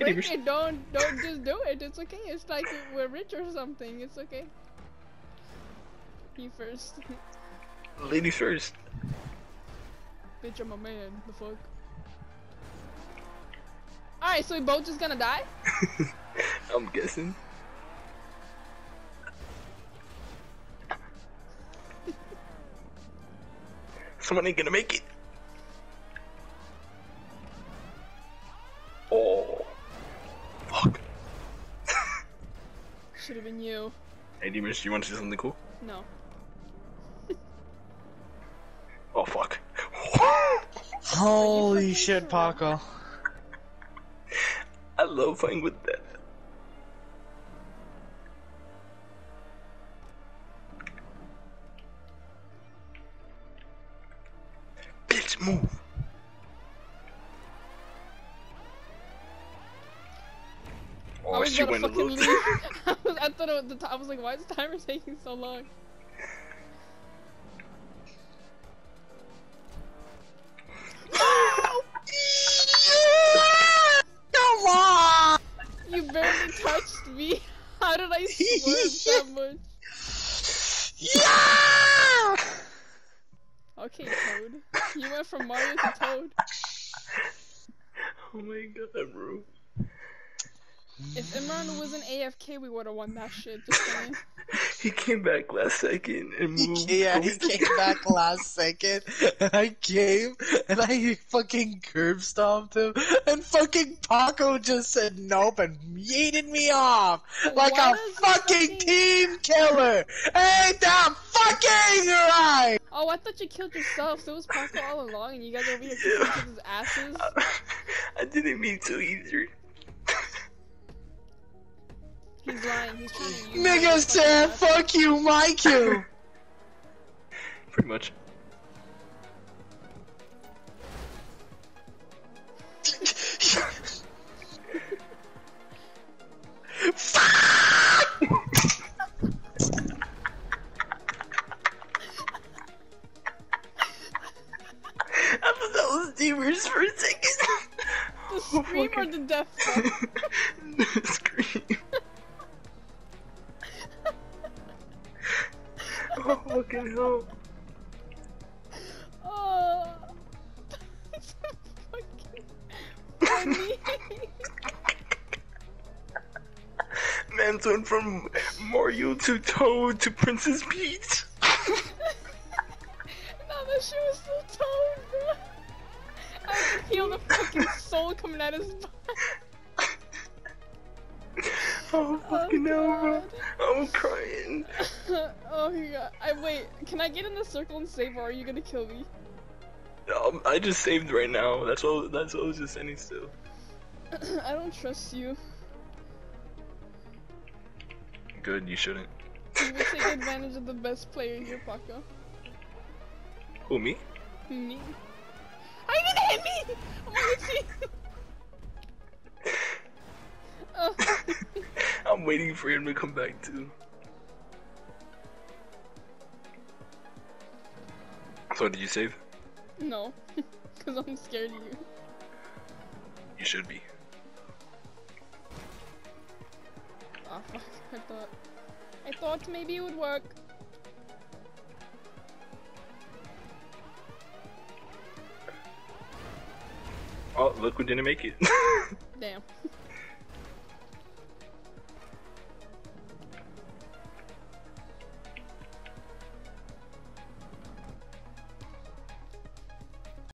It. Don't don't just do it. It's okay. It's like we're rich or something. It's okay. You first. Lady first. Bitch, I'm a man. The fuck. Alright, so we both just gonna die? I'm guessing. Someone ain't gonna make it. Should have been you. Hey, Demons, you want to do something cool? No. Oh, fuck. Holy shit, Paco. I love playing with that. Bitch, move. I Oh, was went a fucking little. leave. I, was, I thought it was the I was like, why is the timer taking so long? Come on! You barely touched me. How did I swerve that much? Yeah! Okay, Toad. You went from Mario to Toad. Oh my god, bro. If Imran wasn't AFK, we would have won that shit. He came back last second and moved. Yeah, he came back last second, and I came, and I fucking curb stomped him, and fucking Paco just said nope and yeeted me off like Why a fucking fucking- team killer. Ain't that fucking right? Oh, I thought you killed yourself. So it was Paco all along, and you guys over here kicking each other's asses. I didn't mean to either. He's lying. He's trying to use Nigga my said, fuck you, Mike you." Pretty much. I thought that was Deemers for a second. The scream or the death From Mario to Toad to Princess Peach. no, that shit was so toned, bro. I feel the fucking soul coming out of his butt. Oh, fucking hell, bro. I'm crying. oh my god. I wait, can I get in the circle and save or are you gonna kill me? Um, I just saved right now. That's all. That's all I was just sending still. I don't trust you. Good, you shouldn't. You take advantage of the best player here, Paco. Who me? Me. You gonna hit me? Oh. I'm waiting for him to come back too. So did you save? No. Because I'm scared of you. You should be. I thought. I thought maybe it would work. Oh, look who didn't make it. Damn.